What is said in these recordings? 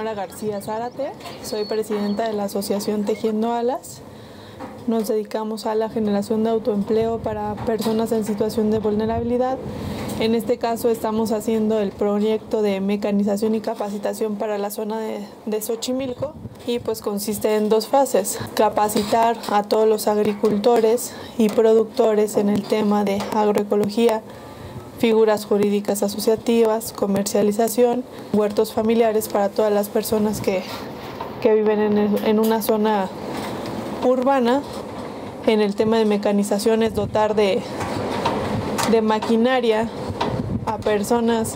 García Zárate, soy presidenta de la Asociación Tejiendo Alas. Nos dedicamos a la generación de autoempleo para personas en situación de vulnerabilidad. En este caso estamos haciendo el proyecto de mecanización y capacitación para la zona de, de Xochimilco y pues consiste en dos fases. Capacitar a todos los agricultores y productores en el tema de agroecología, figuras jurídicas asociativas, comercialización, huertos familiares para todas las personas que, que viven en, en una zona urbana. En el tema de mecanización es dotar de, de maquinaria a personas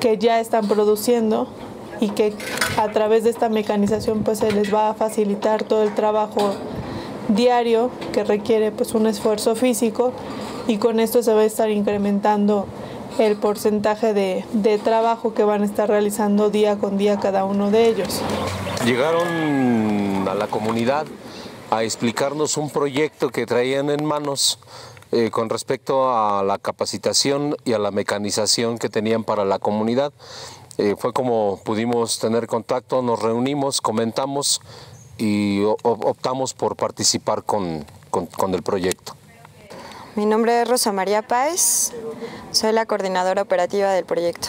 que ya están produciendo y que a través de esta mecanización pues se les va a facilitar todo el trabajo diario que requiere pues un esfuerzo físico y con esto se va a estar incrementando el porcentaje de, trabajo que van a estar realizando día con día cada uno de ellos. Llegaron a la comunidad a explicarnos un proyecto que traían en manos eh, con respecto a la capacitación y a la mecanización que tenían para la comunidad. Eh, fue como pudimos tener contacto, nos reunimos, comentamos y optamos por participar con- con el proyecto. Mi nombre es Rosa María Páez, soy la coordinadora operativa del proyecto.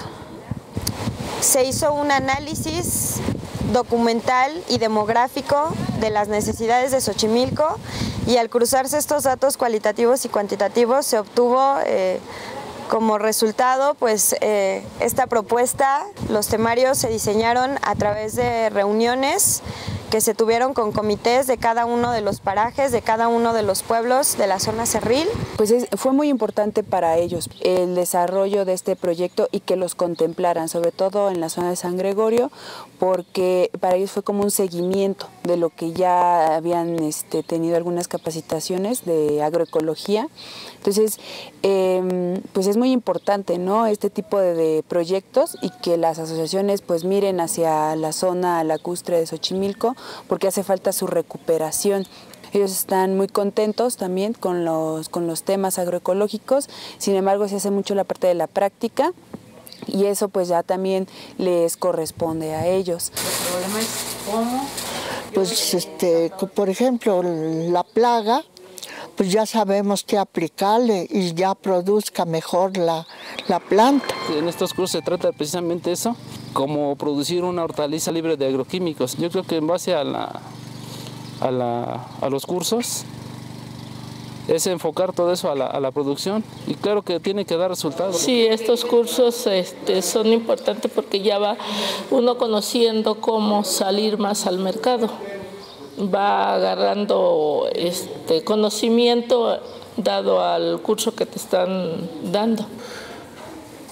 Se hizo un análisis documental y demográfico de las necesidades de Xochimilco y al cruzarse estos datos cualitativos y cuantitativos se obtuvo eh, como resultado pues eh, esta propuesta, los temarios se diseñaron a través de reuniones que se tuvieron con comités de cada uno de los parajes, de cada uno de los pueblos de la zona cerril. Pues es- fue muy importante para ellos el desarrollo de este proyecto y que los contemplaran, sobre todo en la zona de San Gregorio, porque para ellos fue como un seguimiento de lo que ya habían este, tenido algunas capacitaciones de agroecología. Entonces, em, pues es muy importante, ¿no? Este tipo de, de proyectos y que las asociaciones pues miren hacia la zona lacustre de Xochimilco porque hace falta su recuperación. Ellos están muy contentos también con los, con los temas agroecológicos, sin embargo se hace mucho la parte de la práctica y eso pues ya también les corresponde a ellos. El problema es cómo Pues, este, por ejemplo, la plaga, pues ya sabemos qué aplicarle y ya produzca mejor la, la planta. En estos cursos se trata precisamente eso, como producir una hortaliza libre de agroquímicos. Yo creo que en base a, la, a, la- a los cursos es enfocar todo eso a la, a la producción y claro que tiene que dar resultados. Sí, estos cursos este, son importantes porque ya va uno conociendo cómo salir más al mercado. Va agarrando este conocimiento dado al curso que te están dando.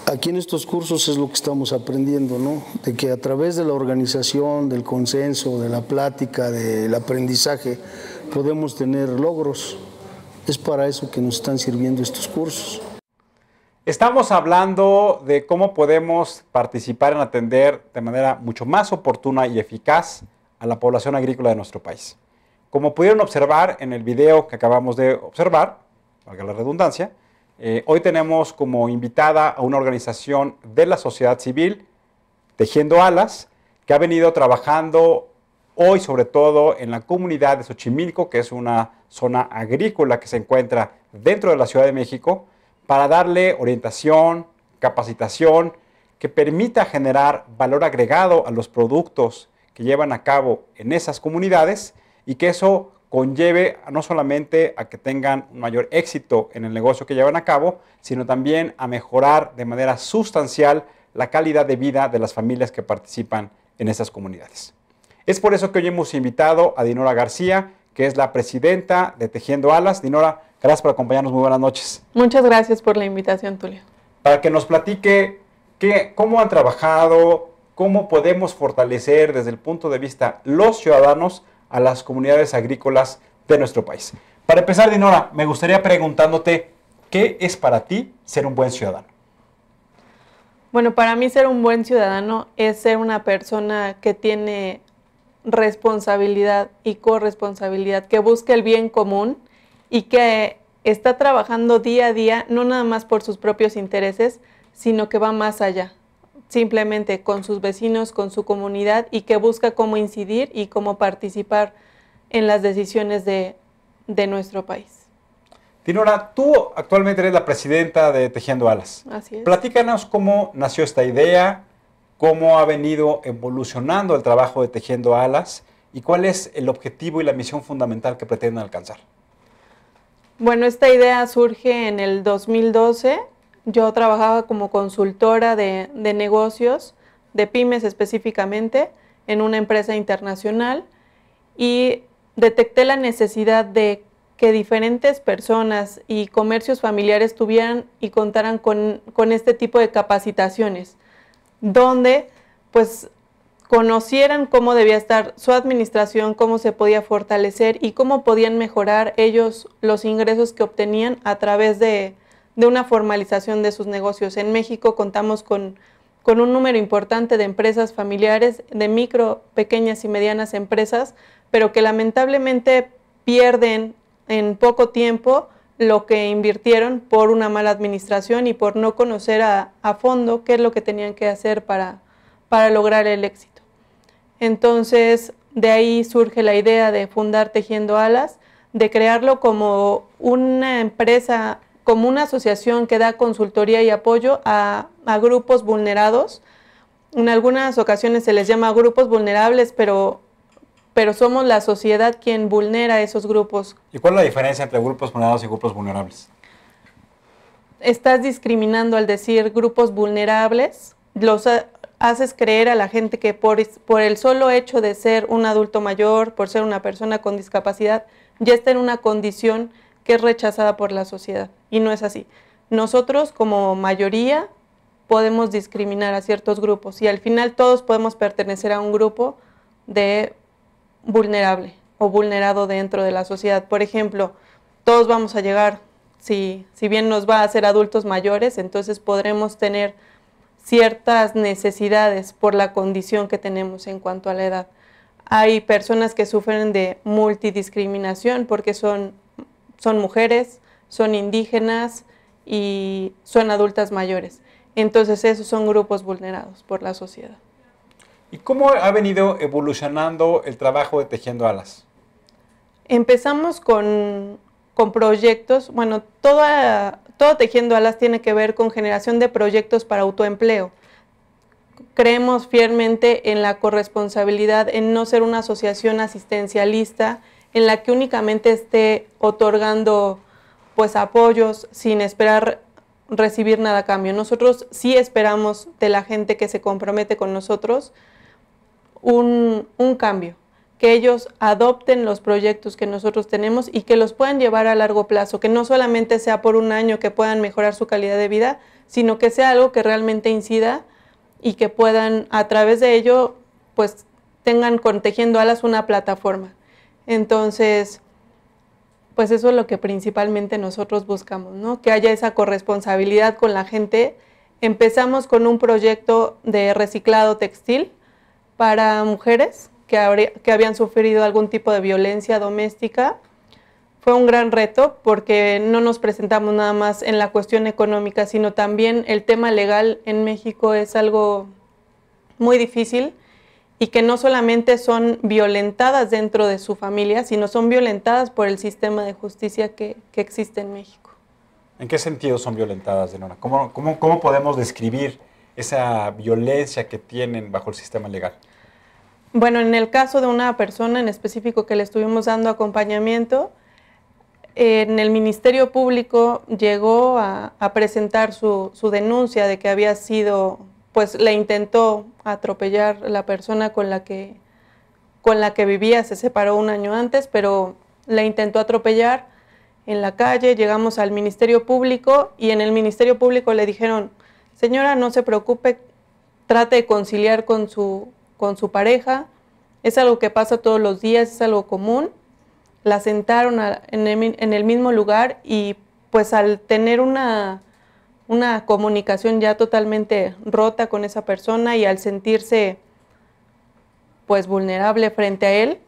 Aquí en estos cursos es lo que estamos aprendiendo, ¿no? De que a través de la organización, del consenso, de la plática, del aprendizaje, podemos tener logros. Es para eso que nos están sirviendo estos cursos. Estamos hablando de cómo podemos participar en atender de manera mucho más oportuna y eficaz a la población agrícola de nuestro país. Como pudieron observar en el video que acabamos de observar, valga la redundancia, eh, hoy tenemos como invitada a una organización de la sociedad civil, Tejiendo Alas, que ha venido trabajando hoy sobre todo en la comunidad de Xochimilco, que es una zona agrícola que se encuentra dentro de la Ciudad de México, para darle orientación, capacitación, que permita generar valor agregado a los productos que llevan a cabo en esas comunidades y que eso conlleve no solamente a que tengan un mayor éxito en el negocio que llevan a cabo, sino también a mejorar de manera sustancial la calidad de vida de las familias que participan en esas comunidades. Es por eso que hoy hemos invitado a Dinora García, que es la presidenta de Tejiendo Alas. Dinora, gracias por acompañarnos. Muy buenas noches. Muchas gracias por la invitación, Tulio. Para que nos platique qué, cómo han trabajado, cómo podemos fortalecer desde el punto de vista los ciudadanos a las comunidades agrícolas de nuestro país. Para empezar, Dinora, me gustaría preguntándote, ¿qué es para ti ser un buen ciudadano? Bueno, para mí ser un buen ciudadano es ser una persona que tiene responsabilidad y corresponsabilidad, que busque el bien común y que está trabajando día a día, no nada más por sus propios intereses, sino que va más allá, simplemente con sus vecinos, con su comunidad y que busca cómo incidir y cómo participar en las decisiones de, de nuestro país. Dinora, tú actualmente eres la presidenta de Tejiendo Alas. Así es. Platícanos cómo nació esta idea, cómo ha venido evolucionando el trabajo de Tejiendo Alas y cuál es el objetivo y la misión fundamental que pretenden alcanzar. Bueno, esta idea surge en el 2012. Yo trabajaba como consultora de, de negocios, de pymes específicamente, en una empresa internacional y detecté la necesidad de que diferentes personas y comercios familiares tuvieran y contaran con, con este tipo de capacitaciones, donde pues conocieran cómo debía estar su administración, cómo se podía fortalecer y cómo podían mejorar ellos los ingresos que obtenían a través de, de una formalización de sus negocios. En México contamos con, con un número importante de empresas familiares, de micro, pequeñas y medianas empresas, pero que lamentablemente pierden en poco tiempo lo que invirtieron por una mala administración y por no conocer a, fondo qué es lo que tenían que hacer para, para lograr el éxito. Entonces, de ahí surge la idea de fundar Tejiendo Alas, de crearlo como una empresa, como una asociación que da consultoría y apoyo a, a grupos vulnerados. En algunas ocasiones se les llama grupos vulnerables, pero pero somos la sociedad quien vulnera esos grupos. ¿Y cuál es la diferencia entre grupos vulnerados y grupos vulnerables? Estás discriminando al decir grupos vulnerables, los haces creer a la gente que por, por el solo hecho de ser un adulto mayor, por ser una persona con discapacidad, ya está en una condición que es rechazada por la sociedad. Y no es así. Nosotros como mayoría podemos discriminar a ciertos grupos y al final todos podemos pertenecer a un grupo de vulnerable o vulnerado dentro de la sociedad. Por ejemplo, todos vamos a llegar, si, si bien nos va a hacer adultos mayores, entonces podremos tener ciertas necesidades por la condición que tenemos en cuanto a la edad. Hay personas que sufren de multidiscriminación porque son, son mujeres, son indígenas y son adultas mayores. Entonces esos son grupos vulnerados por la sociedad. ¿Y cómo ha venido evolucionando el trabajo de Tejiendo Alas? Empezamos con, con proyectos, bueno, toda, todo Tejiendo Alas tiene que ver con generación de proyectos para autoempleo. Creemos fielmente en la corresponsabilidad, en no ser una asociación asistencialista en la que únicamente esté otorgando pues apoyos sin esperar recibir nada a cambio. Nosotros sí esperamos de la gente que se compromete con nosotros un, un cambio, que ellos adopten los proyectos que nosotros tenemos y que los puedan llevar a largo plazo, que no solamente sea por un año que puedan mejorar su calidad de vida, sino que sea algo que realmente incida y que puedan a través de ello, pues tengan con Tejiendo Alas una plataforma. Entonces, pues eso es lo que principalmente nosotros buscamos, ¿no? Que haya esa corresponsabilidad con la gente. Empezamos con un proyecto de reciclado textil para mujeres que, que habían sufrido algún tipo de violencia doméstica. Fue un gran reto porque no nos presentamos nada más en la cuestión económica, sino también el tema legal en México es algo muy difícil y que no solamente son violentadas dentro de su familia, sino son violentadas por el sistema de justicia que, que existe en México. ¿En qué sentido son violentadas, Denora? ¿Cómo, cómo, cómo podemos describir esa violencia que tienen bajo el sistema legal? Bueno, en el caso de una persona en específico que le estuvimos dando acompañamiento, en el Ministerio Público llegó a, a presentar su, su, denuncia de que había sido, pues le intentó atropellar la persona con la que, con la que vivía, se separó un año antes, pero le intentó atropellar en la calle, llegamos al Ministerio Público y en el Ministerio Público le dijeron, señora, no se preocupe, trate de conciliar con su, con su pareja, es algo que pasa todos los días, es algo común. La sentaron en, el, en, el, mismo lugar y pues al tener una, una comunicación ya totalmente rota con esa persona y al sentirse pues vulnerable frente a él,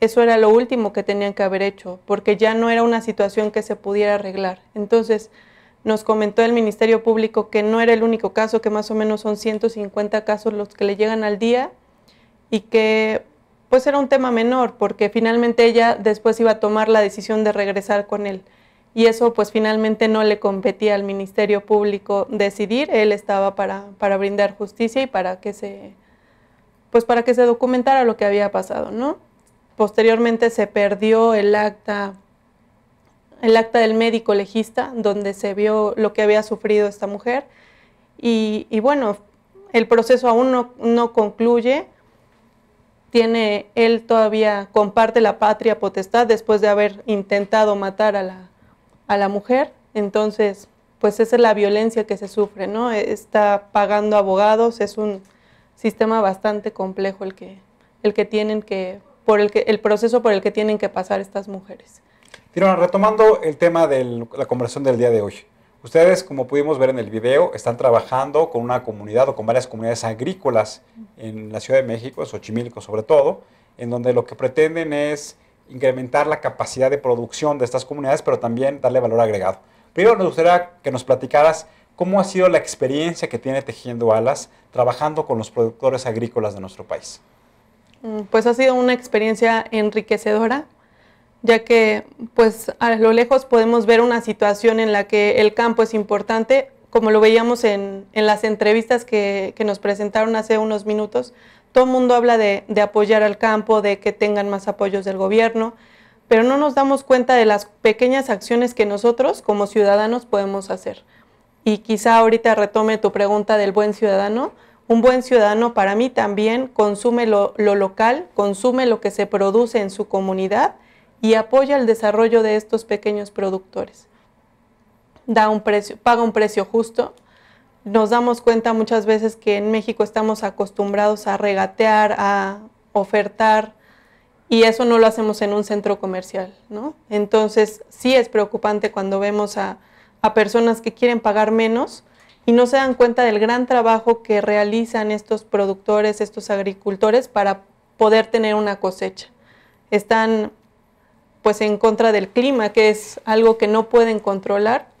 eso era lo último que tenían que haber hecho, porque ya no era una situación que se pudiera arreglar. Entonces, nos comentó el Ministerio Público que no era el único caso, que más o menos son 150 casos los que le llegan al día y que pues era un tema menor, porque finalmente ella después iba a tomar la decisión de regresar con él. Y eso pues finalmente no le competía al Ministerio Público decidir, él estaba para, para brindar justicia y para que se pues para que se documentara lo que había pasado, ¿no? Posteriormente se perdió el acta el acta del médico legista donde se vio lo que había sufrido esta mujer. Y, bueno, el proceso aún no, no concluye, tiene, él todavía comparte la patria potestad después de haber intentado matar a la, a la mujer. Entonces, pues esa es la violencia que se sufre, ¿no? Está pagando abogados, es un sistema bastante complejo el que, el que tienen que, por el que, el proceso por el que tienen que pasar estas mujeres. Tirona, retomando el tema de la conversación del día de hoy. Ustedes, como pudimos ver en el video, están trabajando con una comunidad o con varias comunidades agrícolas en la Ciudad de México, Xochimilco sobre todo, en donde lo que pretenden es incrementar la capacidad de producción de estas comunidades, pero también darle valor agregado. Primero nos gustaría que nos platicaras cómo ha sido la experiencia que tiene Tejiendo Alas trabajando con los productores agrícolas de nuestro país. Mm, pues ha sido una experiencia enriquecedora ya que pues a lo lejos podemos ver una situación en la que el campo es importante, como lo veíamos en, las entrevistas que, nos presentaron hace unos minutos, todo el mundo habla de, apoyar al campo, de que tengan más apoyos del gobierno, pero no nos damos cuenta de las pequeñas acciones que nosotros como ciudadanos podemos hacer. Y quizá ahorita retome tu pregunta del buen ciudadano. Un buen ciudadano para mí también consume lo, lo local, consume lo que se produce en su comunidad y apoya el desarrollo de estos pequeños productores. Da un precio, paga un precio justo. Nos damos cuenta muchas veces que en México estamos acostumbrados a regatear, a ofertar, y eso no lo hacemos en un centro comercial, ¿no? Entonces, sí es preocupante cuando vemos a, a personas que quieren pagar menos y no se dan cuenta del gran trabajo que realizan estos productores, estos agricultores para poder tener una cosecha. Están pues en contra del clima, que es algo que no pueden controlar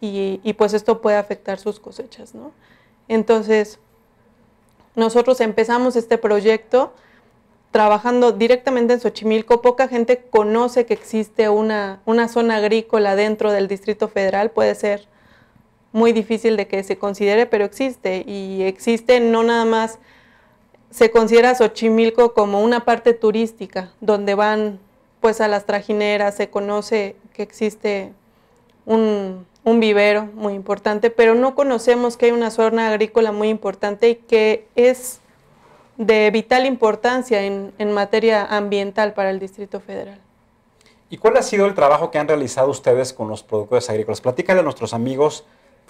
y, pues esto puede afectar sus cosechas, ¿no? Entonces, nosotros empezamos este proyecto trabajando directamente en Xochimilco. Poca gente conoce que existe una, una zona agrícola dentro del Distrito Federal, puede ser muy difícil de que se considere, pero existe y existe no nada más, se considera Xochimilco como una parte turística, donde van pues a las trajineras, se conoce que existe un, vivero muy importante, pero no conocemos que hay una zona agrícola muy importante y que es de vital importancia en, en materia ambiental para el Distrito Federal. ¿Y cuál ha sido el trabajo que han realizado ustedes con los productores agrícolas? Platícale a nuestros amigos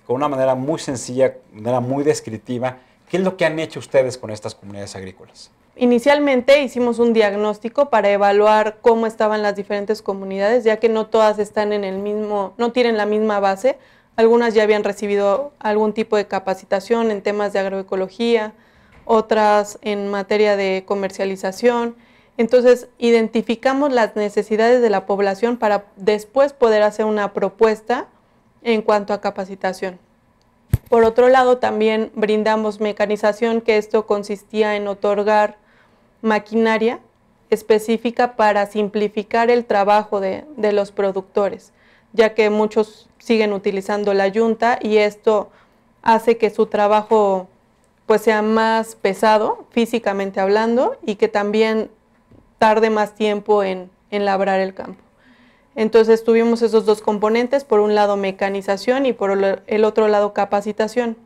con una manera muy sencilla, de manera muy descriptiva, qué es lo que han hecho ustedes con estas comunidades agrícolas. Inicialmente hicimos un diagnóstico para evaluar cómo estaban las diferentes comunidades, ya que no todas están en el mismo, no tienen la misma base. Algunas ya habían recibido algún tipo de capacitación en temas de agroecología, otras en materia de comercialización. Entonces, identificamos las necesidades de la población para después poder hacer una propuesta en cuanto a capacitación. Por otro lado, también brindamos mecanización, que esto consistía en otorgar maquinaria específica para simplificar el trabajo de, los productores, ya que muchos siguen utilizando la yunta y esto hace que su trabajo pues sea más pesado físicamente hablando y que también tarde más tiempo en, en labrar el campo. Entonces tuvimos esos dos componentes, por un lado mecanización y por el otro lado capacitación.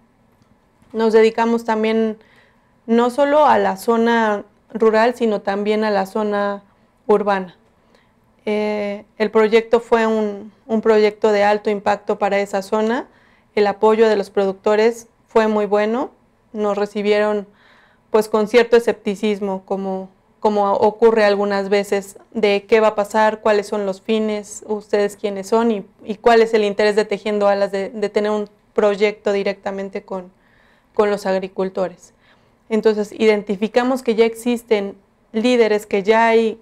Nos dedicamos también no solo a la zona rural, sino también a la zona urbana. Eh, el proyecto fue un, proyecto de alto impacto para esa zona. El apoyo de los productores fue muy bueno. Nos recibieron pues con cierto escepticismo, como, como ocurre algunas veces, de qué va a pasar, cuáles son los fines, ustedes quiénes son y, cuál es el interés de Tejiendo Alas de, tener un proyecto directamente con, con los agricultores. Entonces, identificamos que ya existen líderes, que ya hay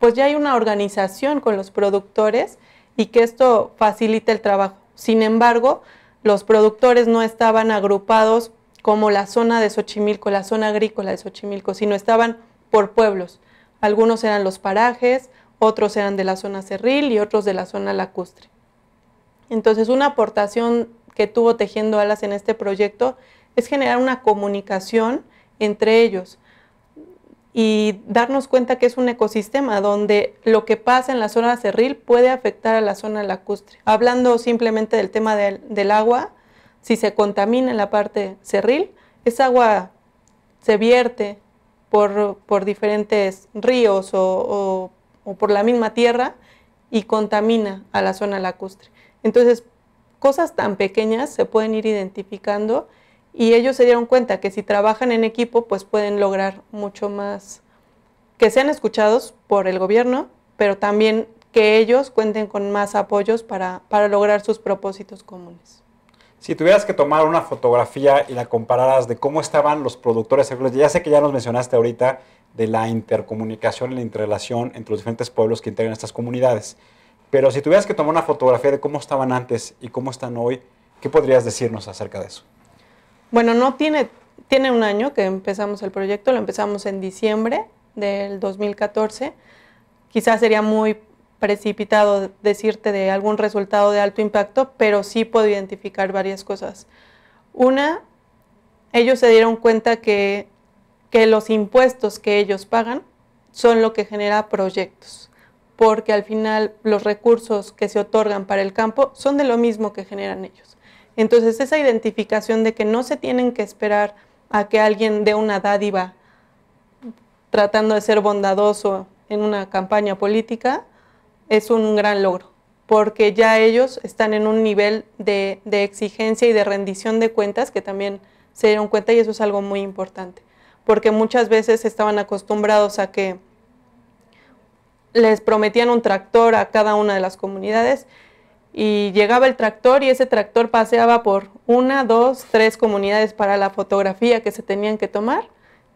pues ya hay una organización con los productores y que esto facilita el trabajo. Sin embargo, los productores no estaban agrupados como la zona de Xochimilco, la zona agrícola de Xochimilco, sino estaban por pueblos. Algunos eran los parajes, otros eran de la zona cerril y otros de la zona lacustre. Entonces, una aportación que tuvo Tejiendo Alas en este proyecto es generar una comunicación entre ellos y darnos cuenta que es un ecosistema donde lo que pasa en la zona cerril puede afectar a la zona lacustre. Hablando simplemente del tema del, agua, si se contamina en la parte cerril, esa agua se vierte por, diferentes ríos o, o por la misma tierra y contamina a la zona lacustre. Entonces, cosas tan pequeñas se pueden ir identificando y ellos se dieron cuenta que si trabajan en equipo, pues pueden lograr mucho más, que sean escuchados por el gobierno, pero también que ellos cuenten con más apoyos para, para lograr sus propósitos comunes. Si tuvieras que tomar una fotografía y la compararas de cómo estaban los productores agrícolas, ya sé que ya nos mencionaste ahorita de la intercomunicación y la interrelación entre los diferentes pueblos que integran estas comunidades, pero si tuvieras que tomar una fotografía de cómo estaban antes y cómo están hoy, ¿qué podrías decirnos acerca de eso? Bueno, no tiene, tiene un año que empezamos el proyecto, lo empezamos en diciembre del 2014. Quizás sería muy precipitado decirte de algún resultado de alto impacto, pero sí puedo identificar varias cosas. Una, ellos se dieron cuenta que, que los impuestos que ellos pagan son lo que genera proyectos, porque al final los recursos que se otorgan para el campo son de lo mismo que generan ellos. Entonces, esa identificación de que no se tienen que esperar a que alguien dé una dádiva tratando de ser bondadoso en una campaña política, es un gran logro, porque ya ellos están en un nivel de, exigencia y de rendición de cuentas que también se dieron cuenta y eso es algo muy importante, porque muchas veces estaban acostumbrados a que les prometían un tractor a cada una de las comunidades y llegaba el tractor y ese tractor paseaba por una, dos, tres comunidades para la fotografía que se tenían que tomar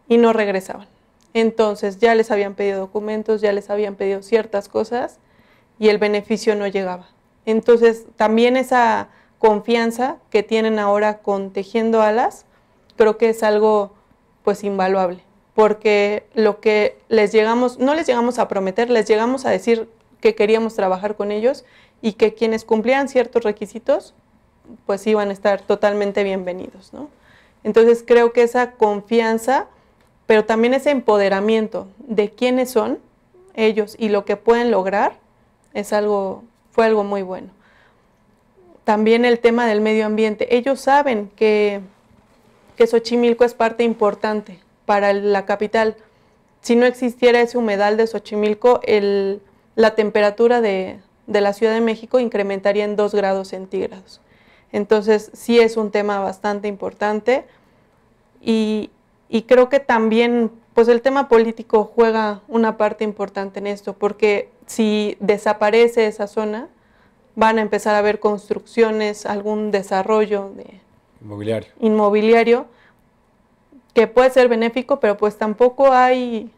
y no regresaban. Entonces ya les habían pedido documentos, ya les habían pedido ciertas cosas y el beneficio no llegaba. Entonces también esa confianza que tienen ahora con Tejiendo Alas, creo que es algo pues invaluable, porque lo que les llegamos, no les llegamos a prometer, les llegamos a decir que queríamos trabajar con ellos y que quienes cumplían ciertos requisitos pues iban a estar totalmente bienvenidos. ¿no? Entonces creo que esa confianza, pero también ese empoderamiento de quiénes son ellos y lo que pueden lograr, es algo, fue algo muy bueno. También el tema del medio ambiente. Ellos saben que, que Xochimilco es parte importante para la capital. Si no existiera ese humedal de Xochimilco, el, la temperatura de, de la Ciudad de México incrementaría en 2 grados centígrados. Entonces, sí es un tema bastante importante y, creo que también pues el tema político juega una parte importante en esto, porque si desaparece esa zona, van a empezar a haber construcciones, algún desarrollo de inmobiliario. inmobiliario que puede ser benéfico, pero pues tampoco hay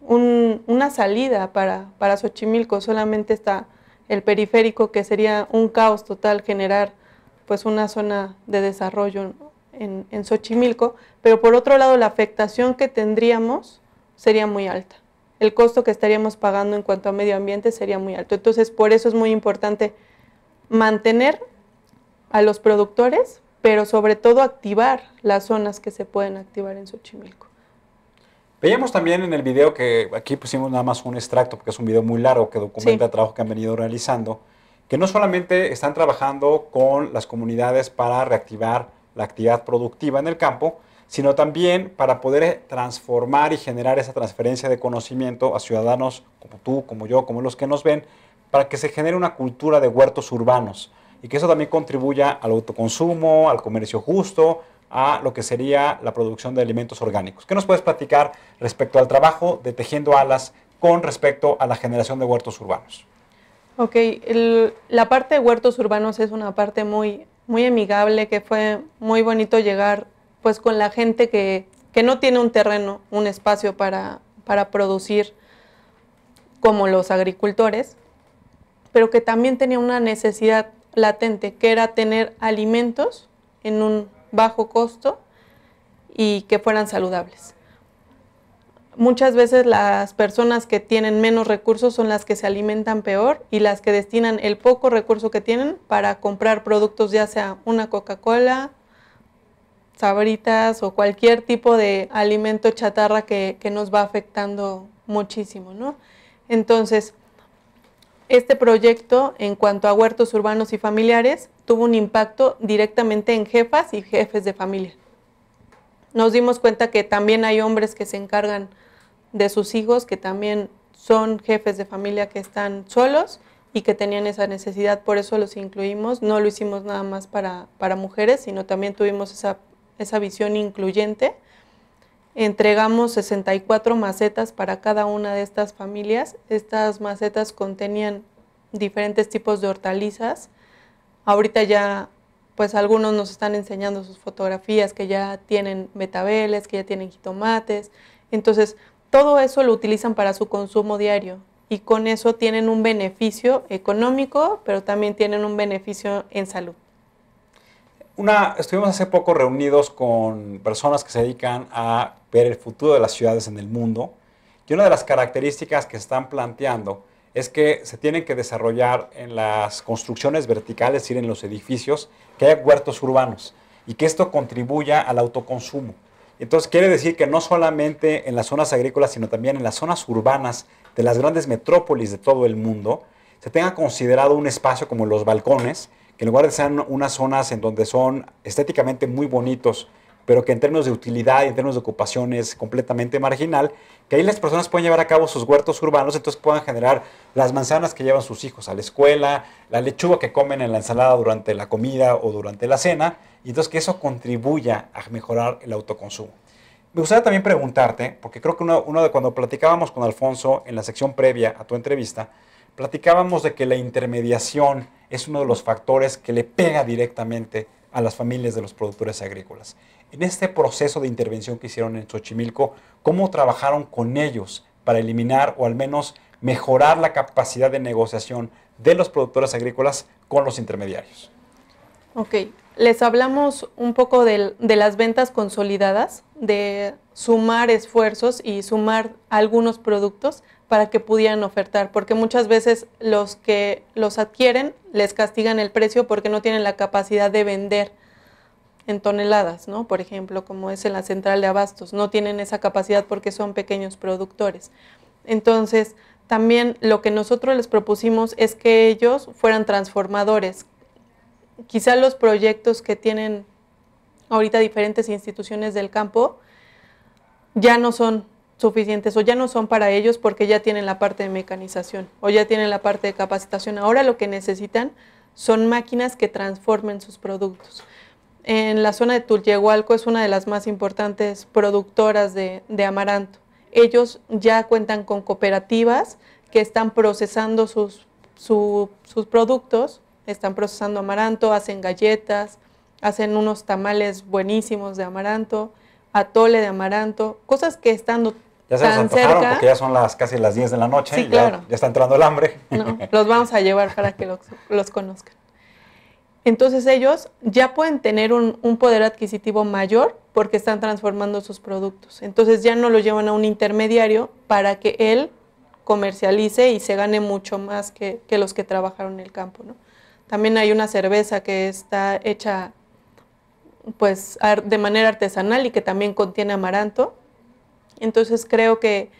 una salida para, para Xochimilco, solamente está el periférico, que sería un caos total generar pues una zona de desarrollo en, en Xochimilco, pero por otro lado la afectación que tendríamos sería muy alta. El costo que estaríamos pagando en cuanto a medio ambiente sería muy alto. Entonces, por eso es muy importante mantener a los productores, pero sobre todo activar las zonas que se pueden activar en Xochimilco. Veíamos también en el video que aquí pusimos nada más un extracto, porque es un video muy largo que documenta el trabajo que han venido realizando, que no solamente están trabajando con las comunidades para reactivar la actividad productiva en el campo, sino también para poder transformar y generar esa transferencia de conocimiento a ciudadanos como tú, como yo, como los que nos ven, para que se genere una cultura de huertos urbanos y que eso también contribuya al autoconsumo, al comercio justo, a lo que sería la producción de alimentos orgánicos. ¿Qué nos puedes platicar respecto al trabajo de Tejiendo Alas con respecto a la generación de huertos urbanos? Ok, la parte de huertos urbanos es una parte muy, muy amigable, que fue muy bonito llegar pues con la gente que, que no tiene un terreno, un espacio para, para producir como los agricultores, pero que también tenía una necesidad latente, que era tener alimentos en un bajo costo y que fueran saludables. Muchas veces las personas que tienen menos recursos son las que se alimentan peor y las que destinan el poco recurso que tienen para comprar productos, ya sea una Coca-Cola, sabritas o cualquier tipo de alimento chatarra que, nos va afectando muchísimo, ¿no? Entonces, este proyecto en cuanto a huertos urbanos y familiares tuvo un impacto directamente en jefas y jefes de familia. Nos dimos cuenta que también hay hombres que se encargan de sus hijos que también son jefes de familia que están solos y que tenían esa necesidad, por eso los incluimos. No lo hicimos nada más para, para mujeres, sino también tuvimos esa, esa visión incluyente. Entregamos 64 macetas para cada una de estas familias. Estas macetas contenían diferentes tipos de hortalizas. Ahorita ya, pues algunos nos están enseñando sus fotografías que ya tienen betabeles, que ya tienen jitomates. Entonces, todo eso lo utilizan para su consumo diario y con eso tienen un beneficio económico, pero también tienen un beneficio en salud. Una, estuvimos hace poco reunidos con personas que se dedican a ver el futuro de las ciudades en el mundo y una de las características que están planteando es que se tienen que desarrollar en las construcciones verticales, es decir, en los edificios, que haya huertos urbanos y que esto contribuya al autoconsumo. Entonces quiere decir que no solamente en las zonas agrícolas, sino también en las zonas urbanas de las grandes metrópolis de todo el mundo, se tenga considerado un espacio como los balcones, que en lugar de ser unas zonas en donde son estéticamente muy bonitos, pero que en términos de utilidad y en términos de ocupación es completamente marginal, que ahí las personas pueden llevar a cabo sus huertos urbanos, entonces puedan generar las manzanas que llevan sus hijos a la escuela, la lechuga que comen en la ensalada durante la comida o durante la cena, y entonces que eso contribuya a mejorar el autoconsumo. Me gustaría también preguntarte, porque creo que uno, de cuando platicábamos con Alfonso en la sección previa a tu entrevista, platicábamos de que la intermediación es uno de los factores que le pega directamente a las familias de los productores agrícolas. En este proceso de intervención que hicieron en Xochimilco, ¿cómo trabajaron con ellos para eliminar o al menos mejorar la capacidad de negociación de los productores agrícolas con los intermediarios? Ok, les hablamos un poco de, las ventas consolidadas, de sumar esfuerzos y sumar algunos productos para que pudieran ofertar, porque muchas veces los que los adquieren les castigan el precio porque no tienen la capacidad de vender en toneladas, ¿no? Por ejemplo, como es en la central de abastos, no tienen esa capacidad porque son pequeños productores. Entonces, también lo que nosotros les propusimos es que ellos fueran transformadores. Quizá los proyectos que tienen ahorita diferentes instituciones del campo ya no son suficientes o ya no son para ellos porque ya tienen la parte de mecanización o ya tienen la parte de capacitación. Ahora lo que necesitan son máquinas que transformen sus productos en la zona de Tulyehualco es una de las más importantes productoras de, amaranto. Ellos ya cuentan con cooperativas que están procesando sus, sus productos, están procesando amaranto, hacen galletas, hacen unos tamales buenísimos de amaranto, atole de amaranto, cosas que estando ya se tan cerca, porque ya son las casi las 10 de la noche, sí, claro. ya, está entrando el hambre. los vamos a llevar para que los, los conozcan. Entonces ellos ya pueden tener un, poder adquisitivo mayor porque están transformando sus productos. Entonces ya no lo llevan a un intermediario para que él comercialice y se gane mucho más que, los que trabajaron en el campo. También hay una cerveza que está hecha pues de manera artesanal y que también contiene amaranto. Entonces creo que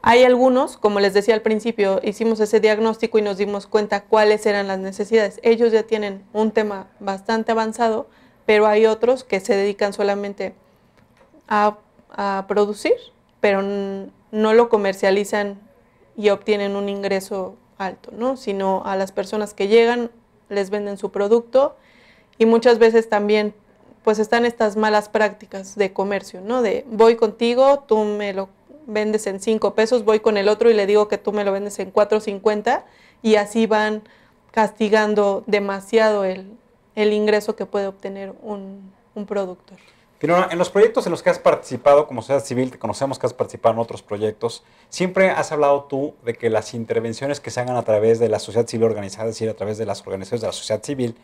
hay algunos, como les decía al principio, hicimos ese diagnóstico y nos dimos cuenta cuáles eran las necesidades. Ellos ya tienen un tema bastante avanzado, pero hay otros que se dedican solamente a, producir, pero no lo comercializan y obtienen un ingreso alto, ¿no? sino a las personas que llegan, les venden su producto y muchas veces también pues están estas malas prácticas de comercio, ¿no? De voy contigo, tú me lo vendes en 5 pesos, voy con el otro y le digo que tú me lo vendes en 4.50 y así van castigando demasiado el, ingreso que puede obtener un, productor. Finora, en los proyectos en los que has participado como sociedad civil, te conocemos que has participado en otros proyectos, siempre has hablado tú de que las intervenciones que se hagan a través de la sociedad civil organizada, es decir, a través de las organizaciones de la sociedad civil,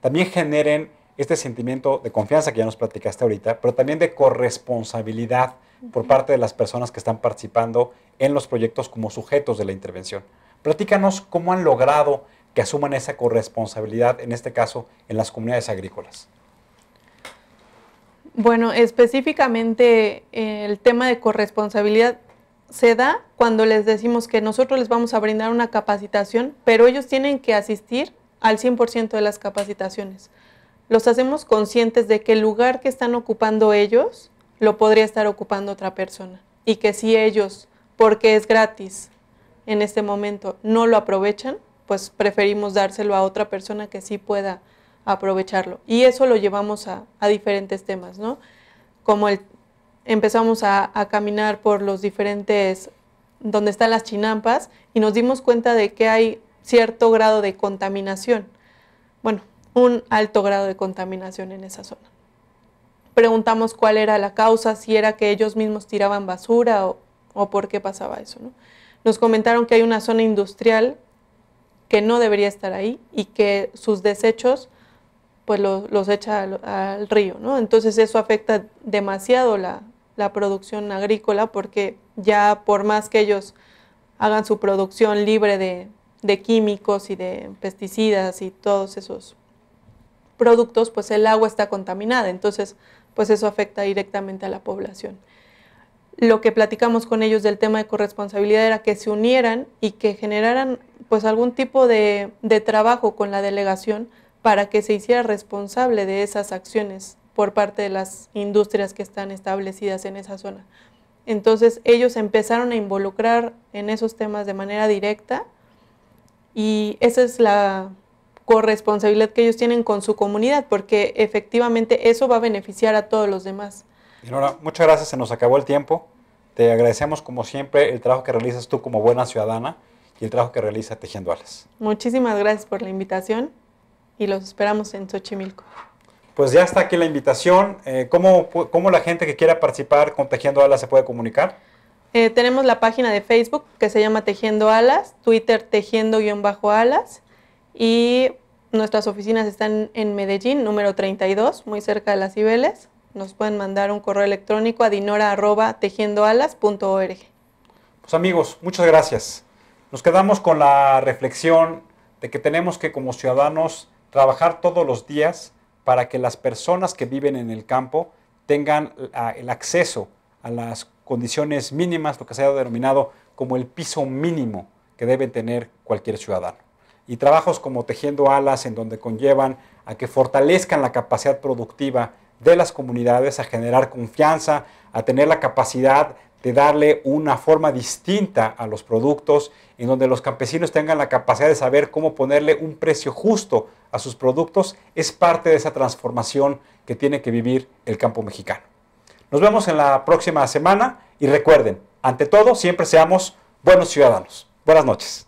también generen este sentimiento de confianza que ya nos platicaste ahorita, pero también de corresponsabilidad por parte de las personas que están participando en los proyectos como sujetos de la intervención. Platícanos cómo han logrado que asuman esa corresponsabilidad, en este caso, en las comunidades agrícolas. Bueno, específicamente eh, el tema de corresponsabilidad se da cuando les decimos que nosotros les vamos a brindar una capacitación, pero ellos tienen que asistir al 100% de las capacitaciones. Los hacemos conscientes de que el lugar que están ocupando ellos lo podría estar ocupando otra persona y que si ellos, porque es gratis en este momento, no lo aprovechan, pues preferimos dárselo a otra persona que sí pueda aprovecharlo. Y eso lo llevamos a, diferentes temas, ¿no? Como empezamos a, a, caminar por los diferentes, donde están las chinampas, y nos dimos cuenta de que hay cierto grado de contaminación. Bueno, un alto grado de contaminación en esa zona. Preguntamos cuál era la causa, si era que ellos mismos tiraban basura o, o por qué pasaba eso. ¿no? Nos comentaron que hay una zona industrial que no debería estar ahí y que sus desechos pues los echa al, río, ¿no? Entonces eso afecta demasiado la, producción agrícola porque ya por más que ellos hagan su producción libre de, de, químicos y de pesticidas y todos esos productos, pues el agua está contaminada, entonces pues eso afecta directamente a la población. Lo que platicamos con ellos del tema de corresponsabilidad era que se unieran y que generaran pues algún tipo de, de trabajo con la delegación para que se hiciera responsable de esas acciones por parte de las industrias que están establecidas en esa zona. Entonces ellos empezaron a involucrar en esos temas de manera directa y esa es la corresponsabilidad que ellos tienen con su comunidad, porque efectivamente eso va a beneficiar a todos los demás. Nora, muchas gracias, se nos acabó el tiempo. Te agradecemos como siempre el trabajo que realizas tú como buena ciudadana y el trabajo que realiza Tejiendo Alas. Muchísimas gracias por la invitación y los esperamos en Xochimilco. Pues ya está aquí la invitación. Eh, ¿cómo, la gente que quiera participar con Tejiendo Alas se puede comunicar? Eh, tenemos la página de Facebook que se llama Tejiendo Alas, Twitter Tejiendo-Alas y nuestras oficinas están en Medellín, número 32, muy cerca de las Cibeles. Nos pueden mandar un correo electrónico a dinora.tejiendoalas.org. Pues amigos, muchas gracias. Nos quedamos con la reflexión de que tenemos que como ciudadanos trabajar todos los días para que las personas que viven en el campo tengan el acceso a las condiciones mínimas, lo que se ha denominado como el piso mínimo que debe tener cualquier ciudadano. Y trabajos como Tejiendo Alas, en donde conllevan a que fortalezcan la capacidad productiva de las comunidades, a generar confianza, a tener la capacidad de darle una forma distinta a los productos, en donde los campesinos tengan la capacidad de saber cómo ponerle un precio justo a sus productos, es parte de esa transformación que tiene que vivir el campo mexicano. Nos vemos en la próxima semana y recuerden, ante todo, siempre seamos buenos ciudadanos. Buenas noches.